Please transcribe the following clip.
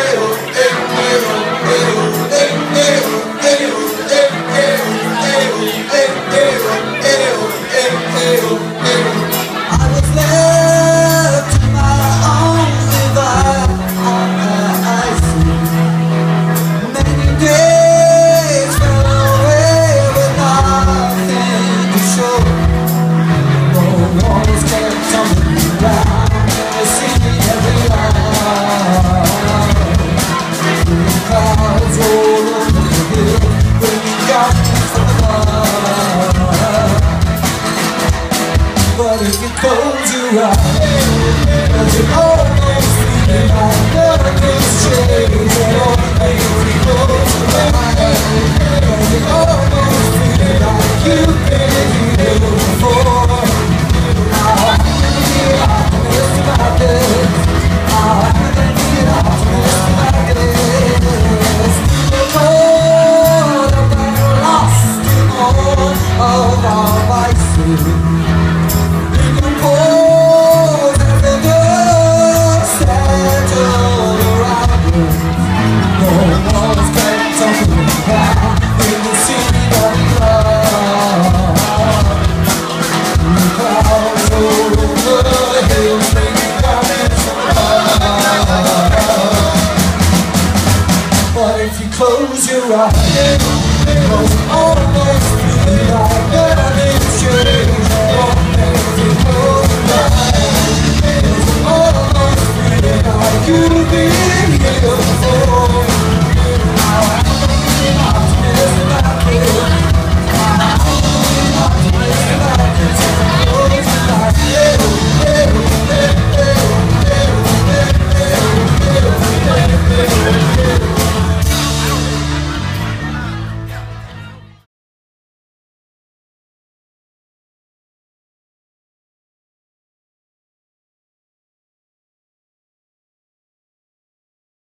you you almost Close your eyes. Close your eyes.